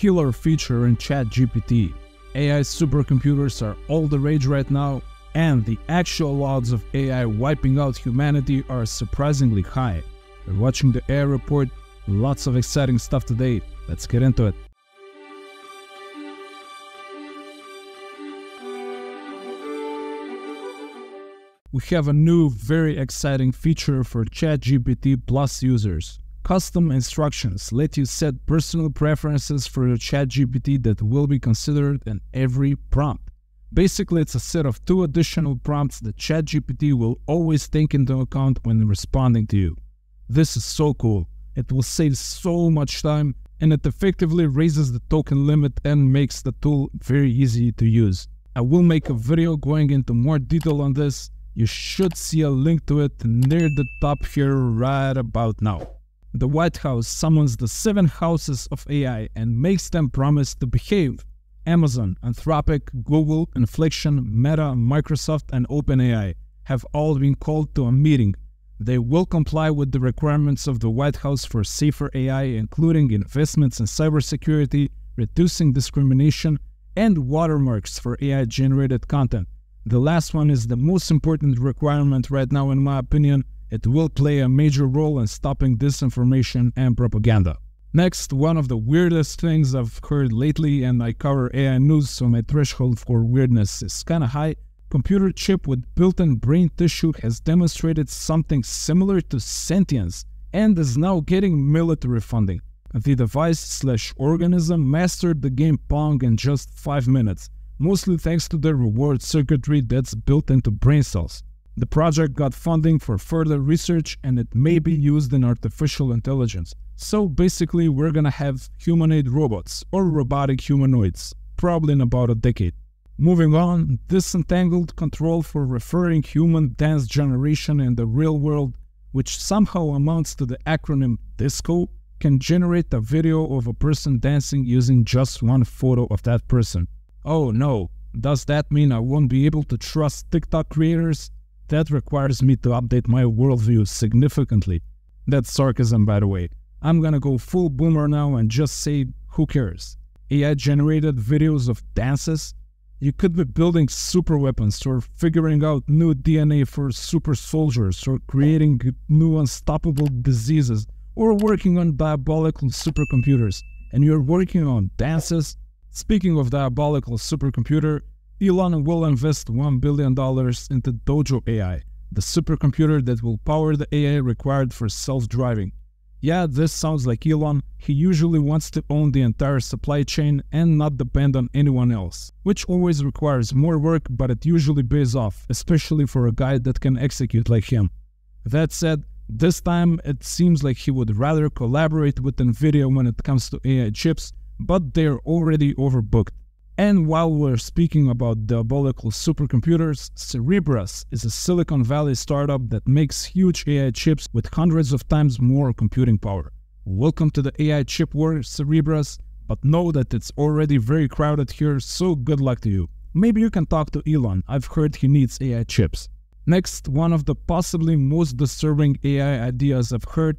killer feature in ChatGPT. AI supercomputers are all the rage right now, and the actual odds of AI wiping out humanity are surprisingly high. You're watching the AI Report, lots of exciting stuff today. Let's get into it. We have a new, very exciting feature for ChatGPT Plus users. Custom instructions let you set personal preferences for your ChatGPT that will be considered in every prompt. Basically, it's a set of two additional prompts that ChatGPT will always take into account when responding to you. This is so cool. It will save so much time and it effectively raises the token limit and makes the tool very easy to use. I will make a video going into more detail on this. You should see a link to it near the top here right about now. The White House summons the seven houses of AI and makes them promise to behave. Amazon, Anthropic, Google, Inflection, Meta, Microsoft, and OpenAI have all been called to a meeting. They will comply with the requirements of the White House for safer AI, including investments in cybersecurity, reducing discrimination, and watermarks for AI generated content. The last one is the most important requirement right now, in my opinion. It will play a major role in stopping disinformation and propaganda. Next, one of the weirdest things I've heard lately, and I cover AI news, so my threshold for weirdness is kinda high. Computer chip with built-in brain tissue has demonstrated something similar to sentience and is now getting military funding. The device slash organism mastered the game Pong in just 5 minutes, mostly thanks to the reward circuitry that's built into brain cells. The project got funding for further research and it may be used in artificial intelligence. So basically, we're gonna have humanoid robots or robotic humanoids, probably in about a decade. Moving on, disentangled control for referring human dance generation in the real world, which somehow amounts to the acronym DISCO, can generate a video of a person dancing using just one photo of that person. Oh no, does that mean I won't be able to trust TikTok creators? That requires me to update my worldview significantly. That's sarcasm, by the way. I'm gonna go full boomer now and just say, who cares? AI generated videos of dances? You could be building super weapons or figuring out new DNA for super soldiers or creating new unstoppable diseases or working on diabolical supercomputers. And you're working on dances? Speaking of diabolical supercomputer, Elon will invest $1 billion into Dojo AI, the supercomputer that will power the AI required for self driving. Yeah, this sounds like Elon. He usually wants to own the entire supply chain and not depend on anyone else, which always requires more work, but it usually pays off, especially for a guy that can execute like him. That said, this time it seems like he would rather collaborate with Nvidia when it comes to AI chips, but they're already overbooked. And while we're speaking about diabolical supercomputers, Cerebras is a Silicon Valley startup that makes huge AI chips with hundreds of times more computing power. Welcome to the AI chip war, Cerebras, but know that it's already very crowded here, so good luck to you. Maybe you can talk to Elon, I've heard he needs AI chips. Next, one of the possibly most disturbing AI ideas I've heard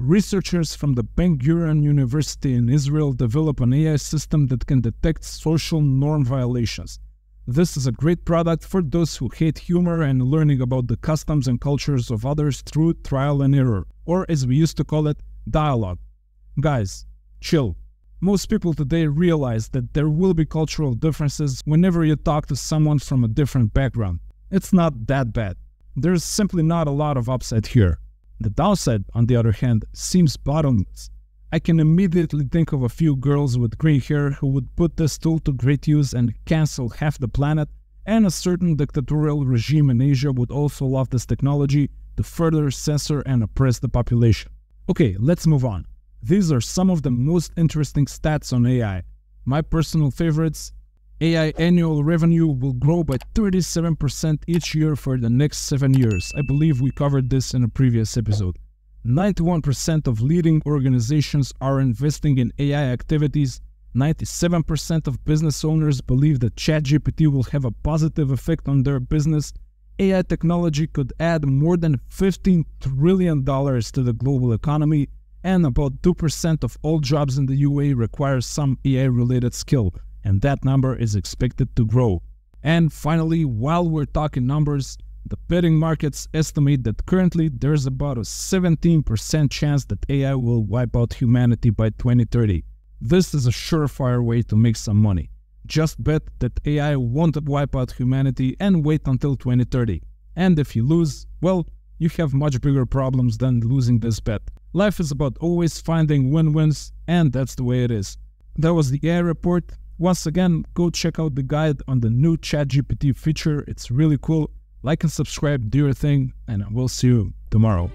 Researchers from the Ben Gurion University in Israel develop an AI system that can detect social norm violations. This is a great product for those who hate humor and learning about the customs and cultures of others through trial and error, or as we used to call it, dialogue. Guys, chill. Most people today realize that there will be cultural differences whenever you talk to someone from a different background. It's not that bad. There's simply not a lot of upset here. The downside, on the other hand, seems bottomless. I can immediately think of a few girls with gray hair who would put this tool to great use and cancel half the planet, and a certain dictatorial regime in Asia would also love this technology to further censor and oppress the population. Okay, let's move on. These are some of the most interesting stats on AI. My personal favorites AI annual revenue will grow by 37% each year for the next 7 years. I believe we covered this in a previous episode. 91% of leading organizations are investing in AI activities. 97% of business owners believe that ChatGPT will have a positive effect on their business. AI technology could add more than $15 trillion to the global economy, and about 2% of all jobs in the UAE require some AI related skill, and that number is expected to grow. And finally, while we're talking numbers, the betting markets estimate that currently there's about a 17% chance that AI will wipe out humanity by 2030. This is a surefire way to make some money. Just bet that AI won't wipe out humanity and wait until 2030. And if you lose, well, you have much bigger problems than losing this bet. Life is about always finding win wins, and that's the way it is. That was the AI report. Once again, go check out the guide on the new ChatGPT feature. It's really cool. Like and subscribe, do your thing, and I will see you tomorrow.